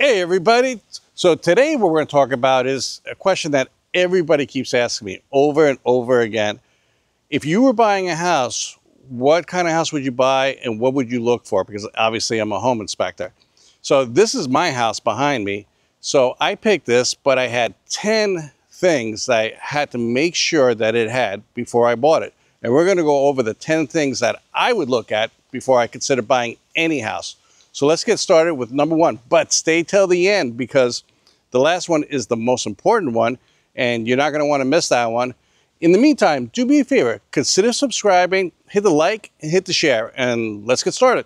Hey, everybody. So, today, what we're going to talk about is a question that everybody keeps asking me over and over again. If you were buying a house, what kind of house would you buy and what would you look for? Because obviously, I'm a home inspector. So, this is my house behind me. So, I picked this, but I had 10 things that I had to make sure that it had before I bought it. And we're going to go over the 10 things that I would look at before I consider buying any house. So let's get started with number one, but stay till the end because the last one is the most important one and you're not going to want to miss that one. In the meantime, do me a favor, consider subscribing, hit the like and hit the share and let's get started.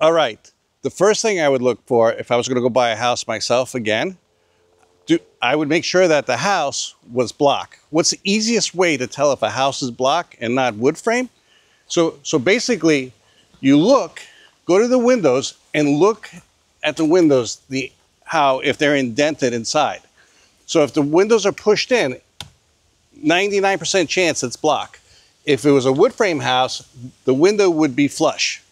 All right, the first thing I would look for if I was going to go buy a house myself again, do, I would make sure that the house was block. What's the easiest way to tell if a house is block and not wood frame? So, so basically, you look go to the windows and look at the windows, the how if they're indented inside. So if the windows are pushed in, 99% chance it's block. If it was a wood frame house, the window would be flush.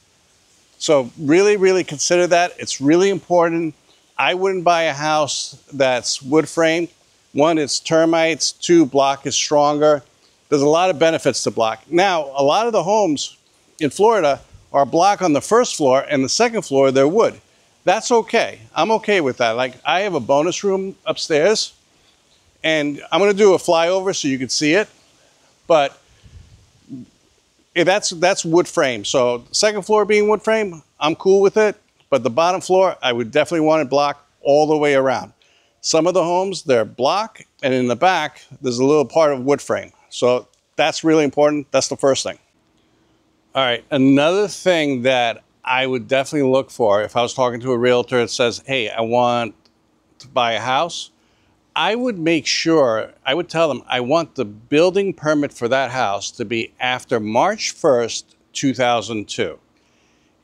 So really, really consider that. It's really important. I wouldn't buy a house that's wood frame. One, it's termites. Two, block is stronger. There's a lot of benefits to block. Now, a lot of the homes in Florida are block on the first floor and the second floor they're wood. That's okay. I'm okay with that. Like I have a bonus room upstairs and I'm going to do a flyover so you can see it. But eh, that's that's wood frame. So second floor being wood frame, I'm cool with it. But the bottom floor, I would definitely want it block all the way around. Some of the homes, they're block, and in the back, there's a little part of wood frame. So that's really important. That's the first thing. All right. Another thing that I would definitely look for if I was talking to a realtor that says, hey, I want to buy a house, I would make sure, I would tell them, I want the building permit for that house to be after March 1st, 2002.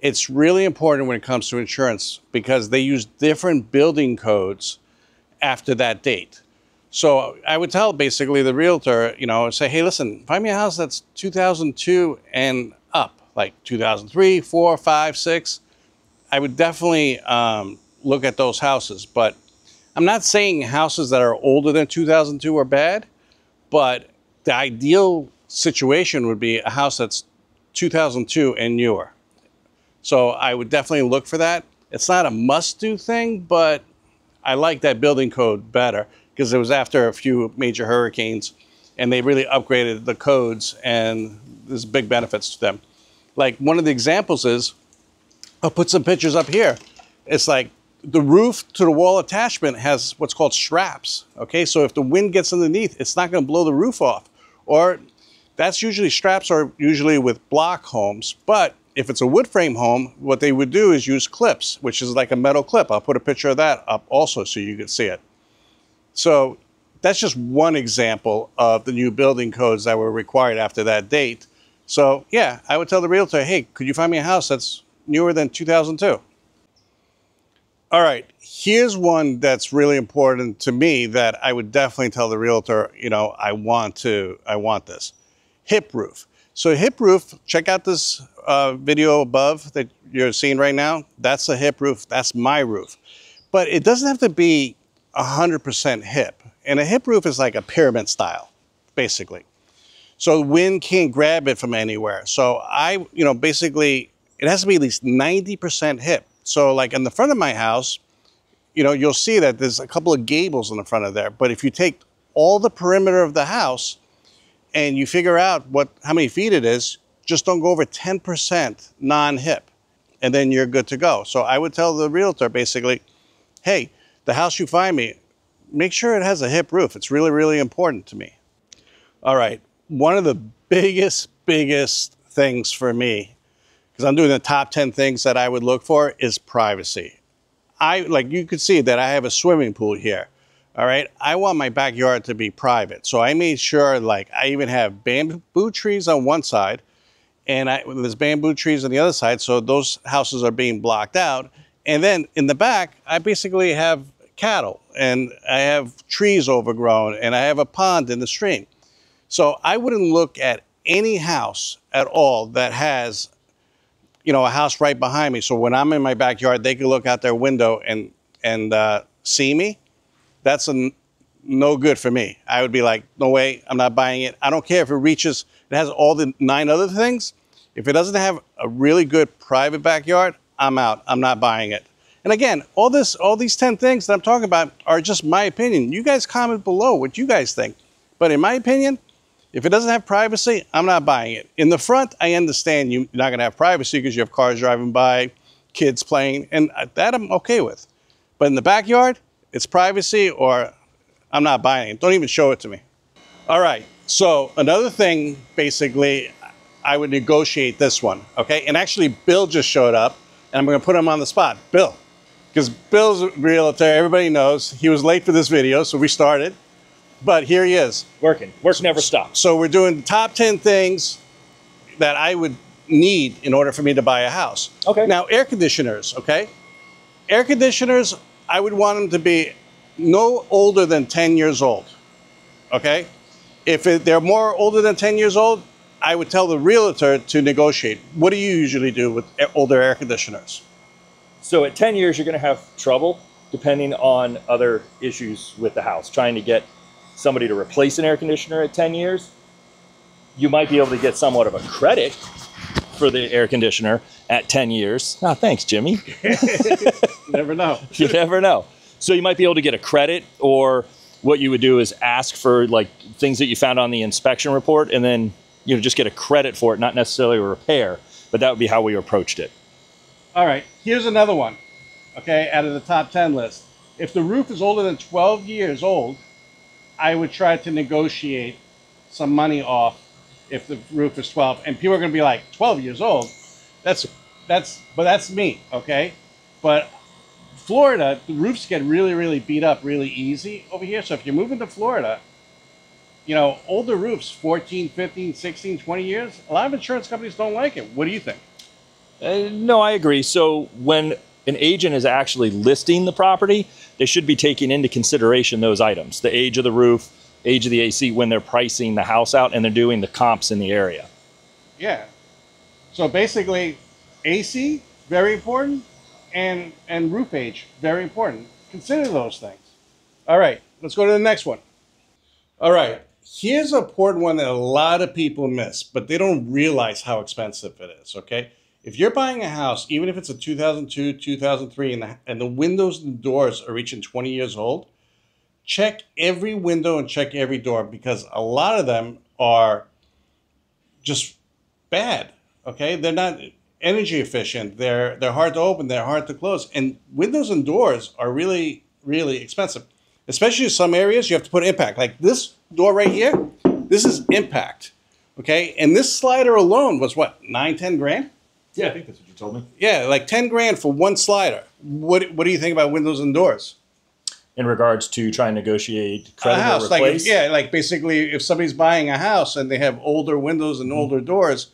It's really important when it comes to insurance because they use different building codes after that date. So I would tell basically the realtor, you know, say, hey, listen, find me a house that's 2002 and like 2003, 4, 5, 6. I would definitely um, look at those houses. But I'm not saying houses that are older than 2002 are bad, but the ideal situation would be a house that's 2002 and newer. So I would definitely look for that. It's not a must do thing, but I like that building code better because it was after a few major hurricanes and they really upgraded the codes and there's big benefits to them. Like one of the examples is, I'll put some pictures up here. It's like the roof to the wall attachment has what's called straps. Okay, so if the wind gets underneath, it's not going to blow the roof off. Or that's usually straps are usually with block homes, but if it's a wood frame home, what they would do is use clips, which is like a metal clip. I'll put a picture of that up also so you can see it. So that's just one example of the new building codes that were required after that date. So yeah, I would tell the realtor, hey, could you find me a house that's newer than 2002? All right, here's one that's really important to me that I would definitely tell the realtor, you know, I want to, I want this. Hip roof. So hip roof, check out this uh, video above that you're seeing right now. That's a hip roof, that's my roof. But it doesn't have to be 100% hip. And a hip roof is like a pyramid style, basically. So wind can't grab it from anywhere. So I, you know, basically, it has to be at least 90% hip. So like in the front of my house, you know, you'll see that there's a couple of gables in the front of there. But if you take all the perimeter of the house and you figure out what how many feet it is, just don't go over 10% non-hip, and then you're good to go. So I would tell the realtor basically, hey, the house you find me, make sure it has a hip roof. It's really, really important to me. All right, one of the biggest, biggest things for me, because I'm doing the top 10 things that I would look for, is privacy. I, like you could see that I have a swimming pool here. All right, I want my backyard to be private. So I made sure, like, I even have bamboo trees on one side, and I, there's bamboo trees on the other side. So those houses are being blocked out. And then in the back, I basically have cattle and I have trees overgrown and I have a pond in the stream. So I wouldn't look at any house at all that has, you know, a house right behind me. So when I'm in my backyard, they can look out their window and and uh, see me, that's no good for me. I would be like, no way, I'm not buying it. I don't care if it reaches, it has all the nine other things. If it doesn't have a really good private backyard, I'm out. I'm not buying it. And again, all this, all these 10 things that I'm talking about are just my opinion. You guys comment below what you guys think. But in my opinion, if it doesn't have privacy, I'm not buying it. In the front, I understand you're not going to have privacy because you have cars driving by, kids playing, and uh, that I'm okay with. But in the backyard, it's privacy or I'm not buying it. Don't even show it to me. All right. So another thing, basically, I would negotiate this one. Okay. And actually, Bill just showed up, and I'm going to put him on the spot. Bill, because Bill's a realtor. Everybody knows he was late for this video, so we started. But here he is. Working. Work never stops. So we're doing the top 10 things that I would need in order for me to buy a house. Okay. Now, air conditioners, okay? Air conditioners, I would want them to be no older than 10 years old, okay? If it, they're more older than 10 years old, I would tell the realtor to negotiate. What do you usually do with older air conditioners? So at 10 years, you're going to have trouble depending on other issues with the house. Trying to get somebody to replace an air conditioner at 10 years, you might be able to get somewhat of a credit for the air conditioner at 10 years. Oh, thanks, Jimmy. Never know. you never know. So you might be able to get a credit, or what you would do is ask for like things that you found on the inspection report, and then you know just get a credit for it, not necessarily a repair. But that would be how we approached it. All right, here's another one, okay, out of the top 10 list. If the roof is older than 12 years old, I would try to negotiate some money off if the roof is 12. And people are going to be like, 12 years old? That's, that's, but that's me, okay? But Florida, the roofs get really, really beat up really easy over here. So if you're moving to Florida, you know, older roofs, 14, 15, 16, 20 years, a lot of insurance companies don't like it. What do you think? Uh, no, I agree. So when an agent is actually listing the property, they should be taking into consideration those items: the age of the roof, age of the AC, when they're pricing the house out and they're doing the comps in the area. Yeah. So basically, AC very important, and and roof age very important. Consider those things. All right, let's go to the next one. All right, here's an important one that a lot of people miss, but they don't realize how expensive it is. Okay, if you're buying a house, even if it's a 2002, 2003, and the, and the windows and doors are reaching 20 years old, check every window and check every door because a lot of them are just bad. Okay, they're not energy efficient. They're they're hard to open. They're hard to close. And windows and doors are really really expensive, especially in some areas. You have to put impact. Like this door right here, this is impact. Okay, and this slider alone was what nine ten grand. Yeah, I think that's what you told me. Yeah, like ten grand for one slider. What what do you think about windows and doors? In regards to trying to negotiate credit a or house, like replace, yeah, like basically, if somebody's buying a house and they have older windows and mm-hmm. older doors,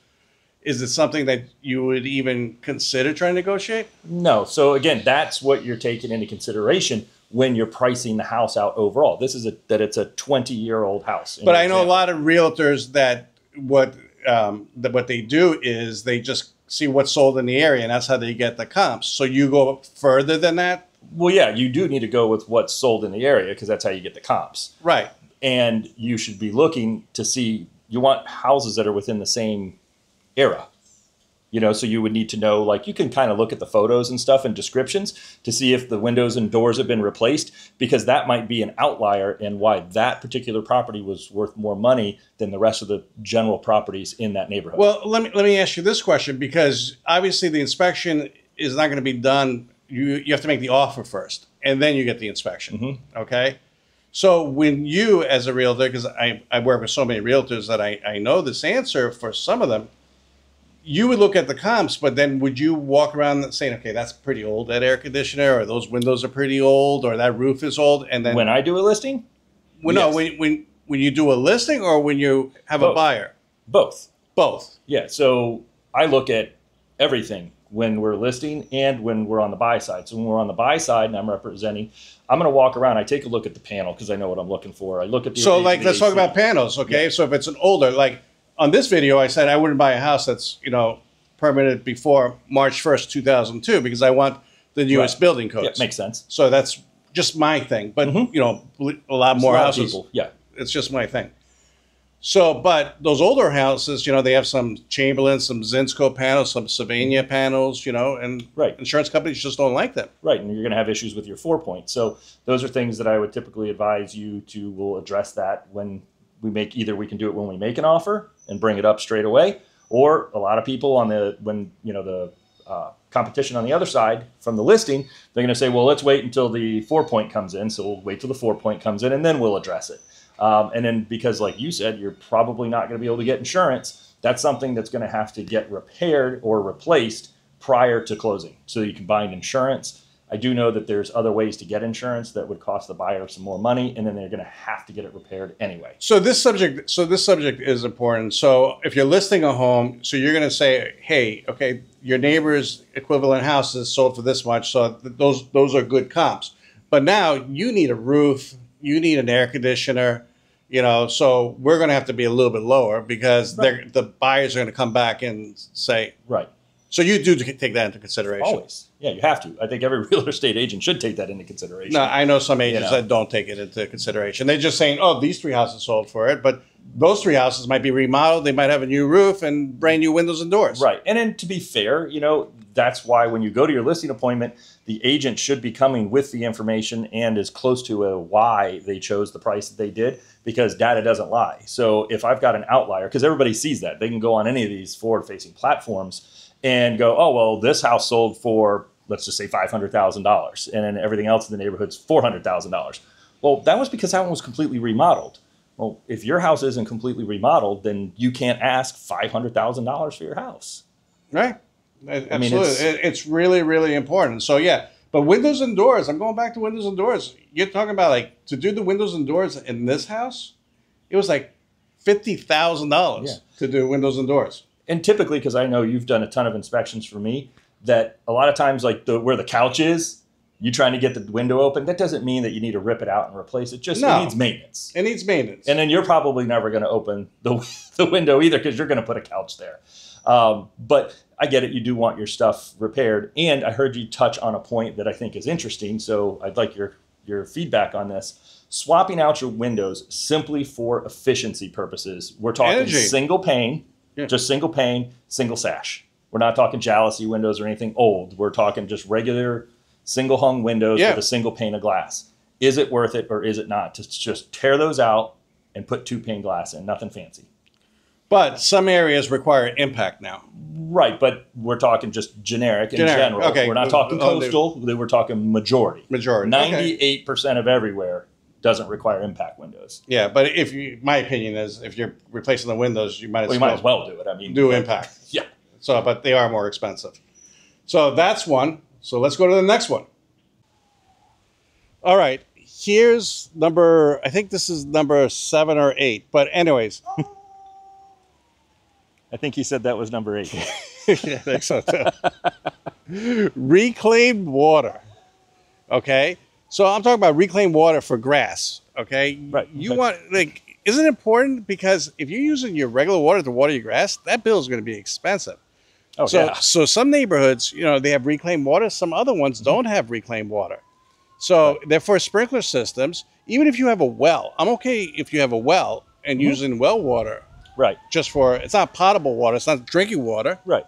is it something that you would even consider trying to negotiate? No. So again, that's what you're taking into consideration when you're pricing the house out overall. This is a that it's a 20 year old house. But your I know a lot of realtors that what um, that what they do is they just see what's sold in the area, and that's how they get the comps. So you go further than that, Well, yeah, you do need to go with what's sold in the area because that's how you get the comps. right? And you should be looking to see you want houses that are within the same era. You know, so you would need to know like you can kind of look at the photos and stuff and descriptions to see if the windows and doors have been replaced because that might be an outlier in why that particular property was worth more money than the rest of the general properties in that neighborhood. Well, let me let me ask you this question because obviously the inspection is not going to be done. You you have to make the offer first, and then you get the inspection. Mm-hmm. Okay. So when you, as a realtor, because I, I work with so many realtors that I, I know this answer for some of them, you would look at the comps, but then would you walk around saying, okay, that's pretty old, that air conditioner, or those windows are pretty old, or that roof is old, and then when I do a listing, when, no, when, when when you do a listing or when you have a buyer, both. both. Yeah, so I look at everything when we're listing and when we're on the buy side. So when we're on the buy side and I'm representing, I'm going to walk around. I take a look at the panel because I know what I'm looking for. I look at the So, like, let's talk about panels, okay? Yeah. So, if it's an older, like on this video, I said I wouldn't buy a house that's, you know, permitted before March 1st, 2002, because I want the newest Right. building Yeah, codes. makes sense. So that's just my thing. But Mhm. you know, a lot There's more a lot of houses. people. Yeah. It's just my thing. So, but those older houses, you know, they have some Chamberlain, some Zinsco panels, some Sylvania panels, you know, and Right. insurance companies just don't like them. Right, and you're going to have issues with your four point. So those are things that I would typically advise you to. We'll address that when we make either we can do it when we make an offer and bring it up straight away, or a lot of people on the when you know the uh, competition on the other side from the listing, they're going to say, well, let's wait until the four point comes in. So we'll wait till the four point comes in, and then we'll address it. Um, and then because, like you said, you're probably not going to be able to get insurance. That's something that's going to have to get repaired or replaced prior to closing, so you can bind insurance. I do know that there's other ways to get insurance that would cost the buyer some more money, and then they're going to have to get it repaired anyway. So this subject, so this subject is important. So if you're listing a home, so you're going to say, hey, okay, your neighbor's equivalent house is sold for this much, so th- those those are good comps. But now you need a roof, you need an air conditioner, you know. So we're going to have to be a little bit lower because they're, the buyers are going to come back and say. Right. So you do take that into consideration. Always. Yeah, you have to. I think every real estate agent should take that into consideration. No, I know some agents know. that don't take it into consideration. They're just saying, "Oh, these three houses sold for it," but those three houses might be remodeled. They might have a new roof and brand new windows and doors. Right. And then to be fair, you know, that's why when you go to your listing appointment, the agent should be coming with the information and as close to a why they chose the price that they did because data doesn't lie. So if I've got an outlier, because everybody sees that, they can go on any of these forward facing platforms and go, oh, well, this house sold for, let's just say $500,000 and then everything else in the neighborhood's $400,000. Well, that was because that one was completely remodeled. Well, if your house isn't completely remodeled, then you can't ask $500,000 for your house. Right. I mean, Absolutely. it's- it's really, really important. So yeah, but windows and doors. I'm going back to windows and doors. You're talking about like to do the windows and doors in this house. It was like fifty thousand Yeah. dollars to do windows and doors. And typically because i know you've done a ton of inspections for me that a lot of times like the where the couch is you trying to get the window open that doesn't mean that you need to rip it out and replace it just No. it needs maintenance It needs maintenance. and then you're probably never going to open the, the window either because you're going to put a couch there um, but i get it you do want your stuff repaired and i heard you touch on a point that i think is interesting so i'd like your your feedback on this swapping out your windows simply for efficiency purposes we're talking Energy. single pane Yeah. just single pane, single sash. We're not talking jalousie windows or anything old. We're talking just regular single hung windows Yeah. with a single pane of glass. Is it worth it or is it not to just tear those out and put two pane glass in? Nothing fancy. but some areas require impact now. Right, but we're talking just generic in general. okay. We're not talking Oh, they- coastal. We're talking majority. Majority. Ninety-eight percent of everywhere doesn't require impact windows. Yeah, but if you, my opinion is, if you're replacing the windows, you might as Well, you well might as well do it. I mean, do impact. Yeah. So, but they are more expensive. So that's one. So let's go to the next one. All right. Here's number, I think this is number seven or eight. But, anyways, I think he said that was number eight. yeah, I think so too. reclaimed water. Okay. So I'm talking about reclaimed water for grass. Okay. Right. You Okay. want, like, isn't it important? Because if you're using your regular water to water your grass, that bill is going to be expensive. Oh so, yeah. so some neighborhoods, you know, they have reclaimed water. Some other ones don't have reclaimed water. So therefore, sprinkler systems, even if you have a well, I'm okay if you have a well and Mm-hmm. using well water Right. just for it's not potable water, it's not drinking water, Right.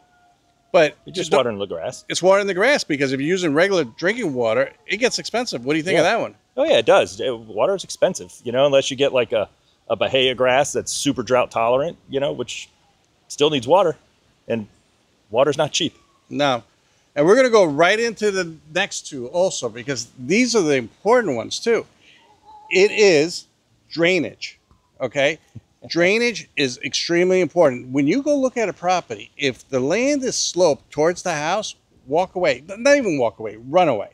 But You just water in the grass. It's water in the grass because if you're using regular drinking water, it gets expensive. What do you think of that one? Oh yeah, it does. Water is expensive, you know, unless you get like a, a Bahia grass that's super drought tolerant, you know, which still needs water, and water's not cheap. No. And we're going to go right into the next two also because these are the important ones too. It is drainage. Okay? Drainage is extremely important. When you go look at a property, if the land is sloped towards the house, walk away. Not even walk away, run away.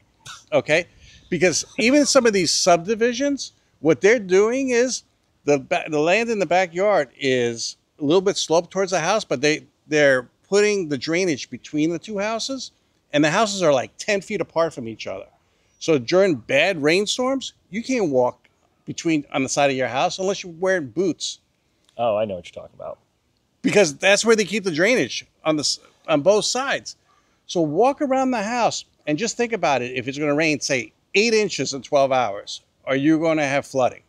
Okay? Because even some of these subdivisions, what they're doing is the the land in the backyard is a little bit sloped towards the house, but they they're putting the drainage between the two houses, and the houses are like ten feet apart from each other. So during bad rainstorms, you can't walk between on the side of your house unless you're wearing boots, Oh, I know what you're talking about. because that's where they keep the drainage on the on both sides. So walk around the house. And just think about it. If it's going to rain, say eight inches in 12 hours, are you going to have flooding?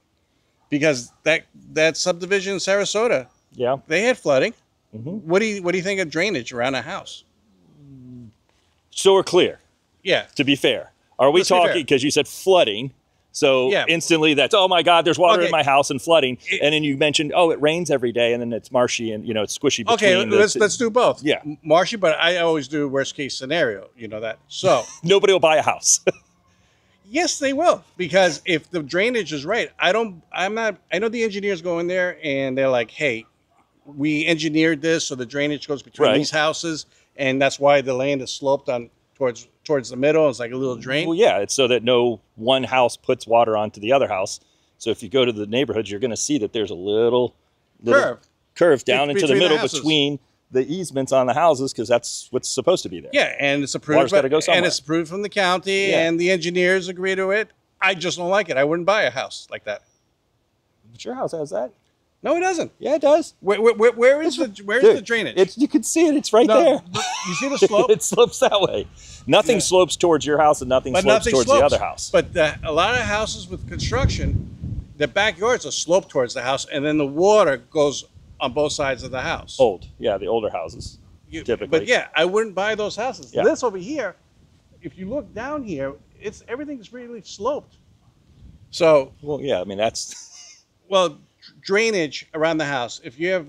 Because that that subdivision in Sarasota, Yeah. they had flooding. Mhm. What do you what do you think of drainage around a house? So we're clear. Yeah, To be fair, are we Let's talking because you said flooding? So Yeah. instantly that's oh my god, there's water Okay. in my house and flooding. It- and then you mentioned oh it rains every day and then it's marshy and you know it's squishy. Okay, the- let's let's do both. Yeah. Marshy, but I always do worst case scenario. You know that. So Nobody will buy a house. yes, they will because if the drainage is right, I don't. I'm not. I know the engineers go in there and they're like, "Hey, we engineered this so the drainage goes between Right. these houses, and that's why the land is sloped on towards towards the middle. It's like a little drain." well, yeah, it's so that no one house puts water onto the other house. So if you go to the neighborhoods, you're going to see that there's a little, little Curve. curve down Be- into the between the middle between the easements on the houses because that's what's supposed to be there. Yeah, and it's approved. Water's gotta go somewhere. and it's approved from the county, Yeah. and the engineers agree to it. I just don't like it. I wouldn't buy a house like that. But your house has that. No, it doesn't. Yeah, it does. Where, where, where, where is the where's Dude, the drainage? It's you can see it. It's right no, there. you see the slope, it slopes that way. Nothing Yeah. slopes towards your house, and nothing but slopes nothing towards slopes. the other house. But the, a lot of houses with construction, the backyards are sloped towards the house, and then the water goes on both sides of the house. Old, yeah, the older houses. You- typically. But yeah, I wouldn't buy those houses. Yeah. This over here, if you look down here, it's everything's really sloped. So Well, yeah, I mean that's Well, drainage around the house. If you have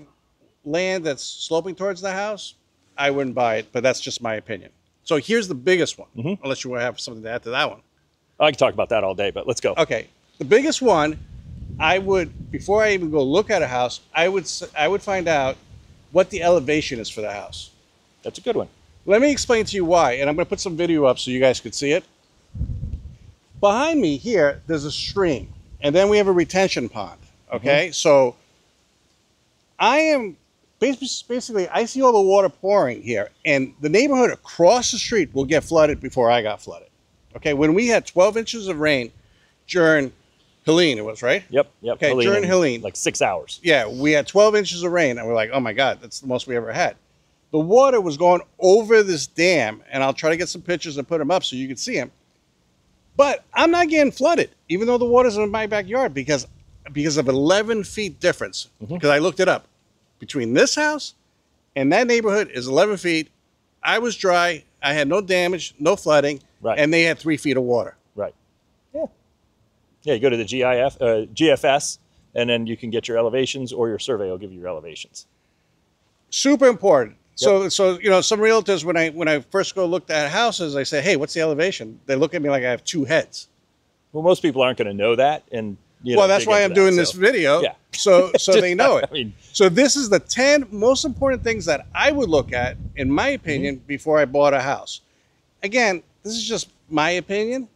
land that's sloping towards the house, I wouldn't buy it, but that's just my opinion. So here's the biggest one, Mhm. unless you want to have something to add to that one. I can talk about that all day, but let's go. Okay, the biggest one, I would before I even go look at a house, I would I would find out what the elevation is for the house. That's a good one. Let me explain to you why, and I'm going to put some video up so you guys could see it. Behind me here, there's a stream, and then we have a retention pond. Mm-hmm. Okay, so I am basically I see all the water pouring here, and the neighborhood across the street will get flooded before I got flooded. Okay, when we had 12 inches of rain during Helene, it was right. Yep, yep. Okay, Helene during Helene. like six hours. Yeah, we had 12 inches of rain, and we're like, oh my God, that's the most we ever had. The water was going over this dam, and I'll try to get some pictures and put them up so you can see them. But I'm not getting flooded, even though the water's in my backyard, because because of 11 feet difference. Mm-hmm. Because I looked it up. Between this house and that neighborhood is 11 feet. I was dry. I had no damage, no flooding, Right. and they had three feet of water. Right. Yeah. Yeah, you go to the GIF, uh, GFS, and then you can get your elevations, or your survey will give you your elevations. super important. So, so you know, some realtors when I when I first go look at houses, I say, "Hey, what's the elevation?" They look at me like I have two heads. Well, most people aren't going to know that, and you know, well, that's why I'm that, doing this video, Yeah. so so they know it. I mean, So this is the ten most important things that I would look at, in my opinion, Mm-hmm. before I bought a house. Again, this is just my opinion,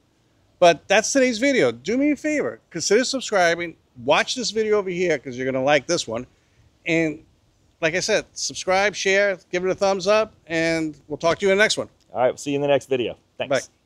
but that's today's video. Do me a favor, consider subscribing. Watch this video over here because you're gonna like this one, and like I said, subscribe, share, give it a thumbs up, and we'll talk to you in the next one. all right. We'll see you in the next video. Thanks. Bye.